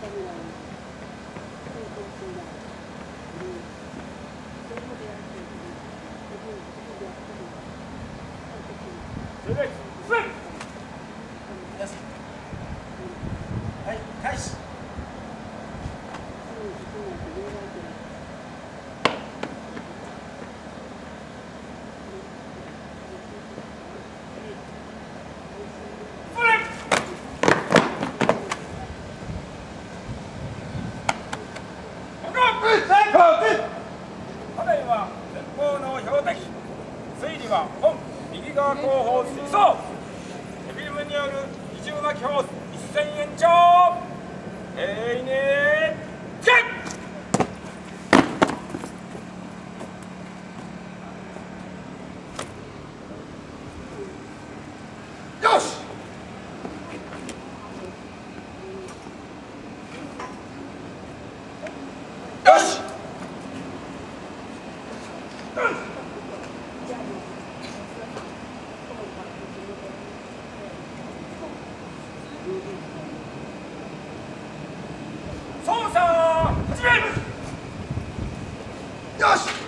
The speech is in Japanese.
はいは本右側後方水槽フィルムによる二重巻きホース一線延長永遠よし。